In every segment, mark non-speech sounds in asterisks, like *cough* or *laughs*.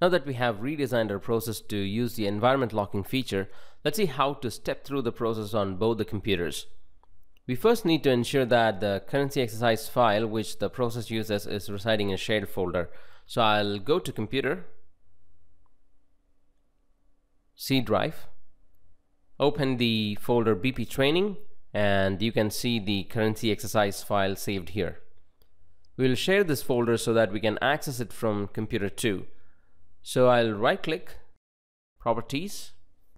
Now that we have redesigned our process to use the environment locking feature, let's see how to step through the process on both the computers. We first need to ensure that the currency exercise file which the process uses is residing in a shared folder. So I'll go to computer, C drive, open the folder BP training and you can see the currency exercise file saved here. We'll share this folder so that we can access it from computer 2. So I'll right click, properties,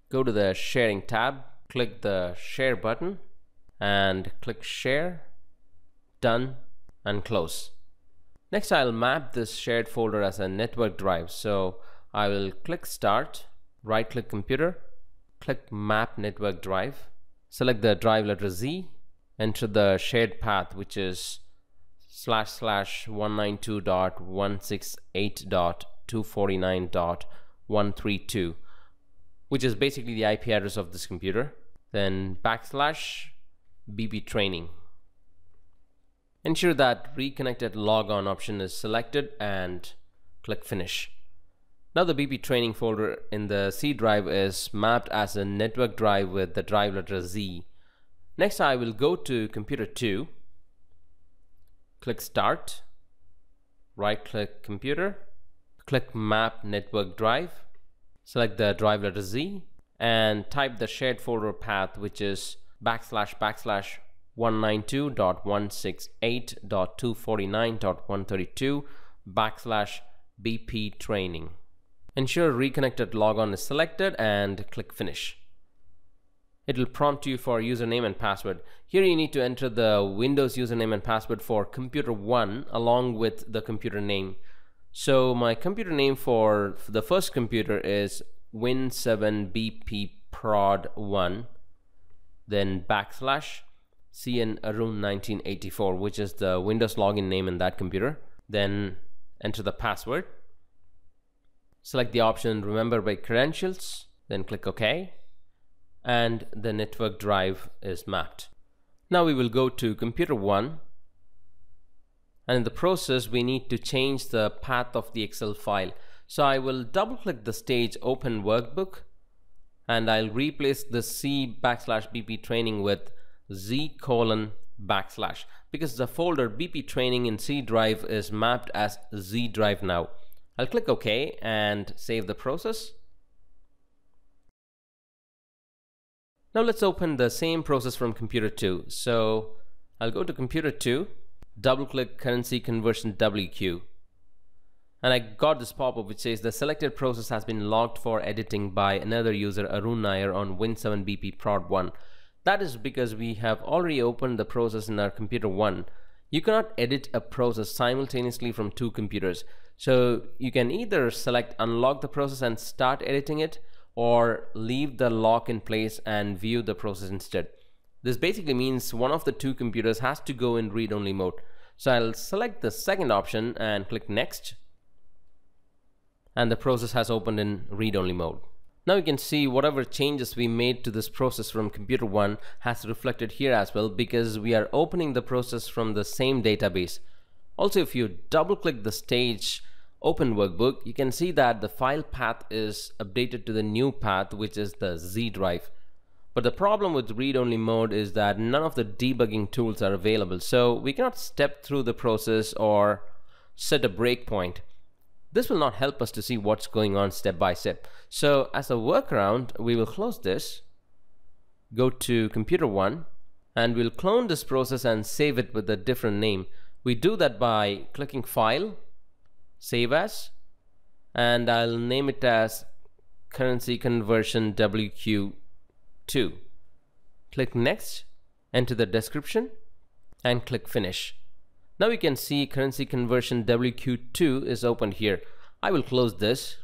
go to the sharing tab, click the share button and click share, done and close. Next I'll map this shared folder as a network drive. So I will click start, right click computer, click map network drive, select the drive letter Z, enter the shared path which is slash slash 192.168. 249.132 which is basically the IP address of this computer. Then backslash BP training. Ensure that reconnected logon option is selected and click finish. Now the BP training folder in the C drive is mapped as a network drive with the drive letter Z. Next I will go to computer 2 click start right click computer click map network drive select the drive letter Z and type the shared folder path which is backslash backslash 192.168.249.132 backslash BP training. Ensure reconnected logon is selected and click finish. It will prompt you for username and password. Here you need to enter the Windows username and password for computer 1 along with the computer name. So my computer name for the first computer is Win7BPProd1 then backslash CN Arun 1984 which is the Windows login name in that computer. Then enter the password. Select the option remember by credentials then click OK and the network drive is mapped. Now we will go to computer 1 and in the process we need to change the path of the Excel file. So I will double click the stage open workbook and I'll replace the C backslash BP training with Z colon backslash because the folder BP training in C drive is mapped as Z drive now. I'll click OK and save the process. Now let's open the same process from computer 2. So I'll go to computer 2 double click currency conversion WQ and I got this pop-up which says the selected process has been logged for editing by another user Arun Nair on Win7BP Prod 1. That is because we have already opened the process in our computer 1. You cannot edit a process simultaneously from two computers. So you can either select unlock the process and start editing it or leave the lock in place and view the process instead. This basically means one of the two computers has to go in read-only mode. So I'll select the second option and click next. And the process has opened in read-only mode. Now you can see whatever changes we made to this process from computer 1 has reflected here as well because we are opening the process from the same database. Also if you double click the stage open workbook you can see that the file path is updated to the new path which is the Z drive. But the problem with read-only mode is that none of the debugging tools are available. So we cannot step through the process or set a breakpoint. This will not help us to see what's going on step by step. So as a workaround, we will close this, go to computer one, and we'll clone this process and save it with a different name. We do that by clicking File, Save As, and I'll name it as Currency Conversion WQ 2. Click Next, enter the description, and click Finish. Now you can see currency conversion WQ2 is opened here. I will close this,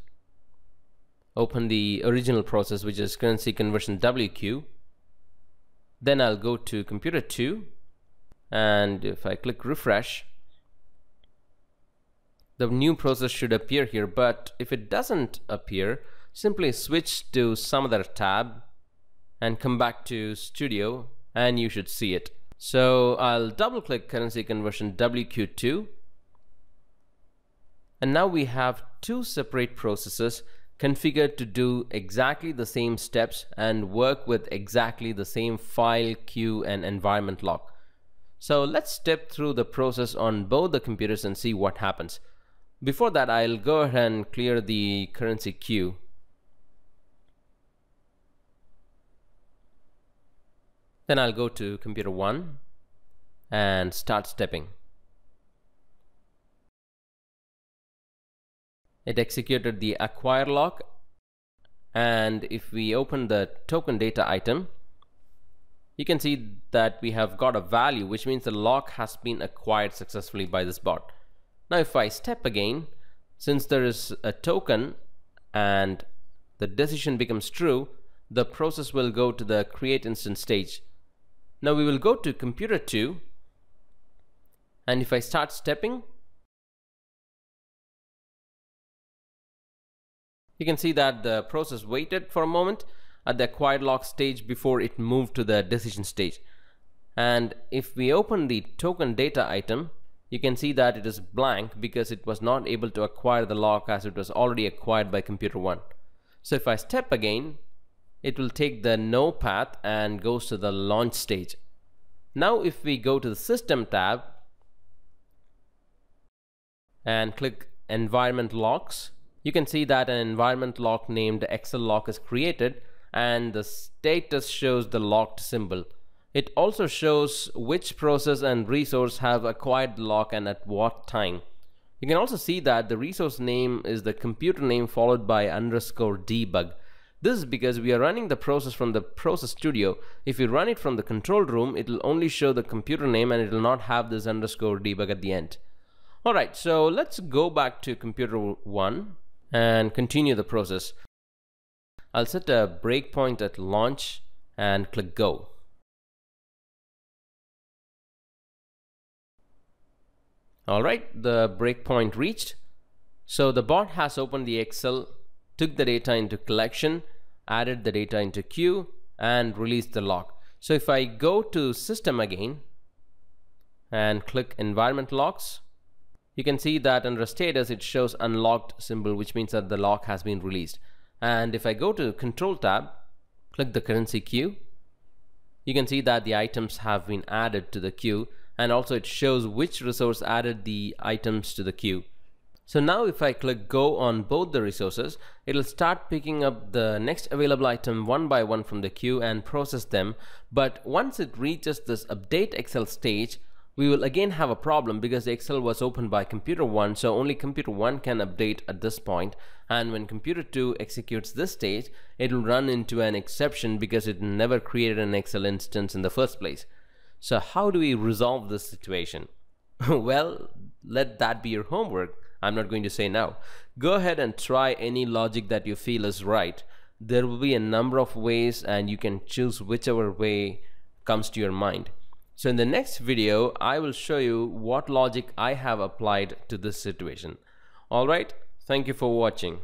open the original process which is currency conversion WQ. Then I'll go to computer 2 and if I click refresh, the new process should appear here but if it doesn't appear simply switch to some other tab and come back to studio and you should see it. So I'll double click currency conversion WQ2 And now we have two separate processes configured to do exactly the same steps and work with exactly the same file, queue, and environment lock. So let's step through the process on both the computers and see what happens. Before that, I'll go ahead and clear the currency queue. Then I'll go to computer 1 and start stepping. It executed the acquire lock and if we open the token data item you can see that we have got a value which means the lock has been acquired successfully by this bot. Now if I step again, since there is a token and the decision becomes true, the process will go to the create instance stage. Now we will go to computer 2 and if I start stepping, you can see that the process waited for a moment at the acquired lock stage before it moved to the decision stage. And if we open the token data item, you can see that it is blank because it was not able to acquire the lock as it was already acquired by computer 1. So if I step again, it will take the no path and goes to the launch stage. Now if we go to the system tab and click environment locks, you can see that an environment lock named Excel lock is created and the status shows the locked symbol. It also shows which process and resource have acquired the lock and at what time. You can also see that the resource name is the computer name followed by underscore debug. This is because we are running the process from the process studio. If you run it from the control room, it will only show the computer name and it will not have this underscore debug at the end. Alright, so let's go back to computer 1 and continue the process. I'll set a breakpoint at launch and click go. Alright, the breakpoint reached. So the bot has opened the Excel, took the data into collection, added the data into queue, and released the lock. So if I go to system again and click environment locks, you can see that under status it shows unlocked symbol which means that the lock has been released and if I go to control tab click the currency queue you can see that the items have been added to the queue and also it shows which resource added the items to the queue so now if I click go on both the resources it'll start picking up the next available item one by one from the queue and process them but once it reaches this update Excel stage we will again have a problem because Excel was opened by computer 1 so only computer 1 can update at this point and when computer 2 executes this stage it will run into an exception because it never created an Excel instance in the first place. So how do we resolve this situation? *laughs* well let that be your homework. I'm not going to say now. Go ahead and try any logic that you feel is right. There will be a number of ways and you can choose whichever way comes to your mind. So in the next video, I will show you what logic I have applied to this situation. Alright, thank you for watching.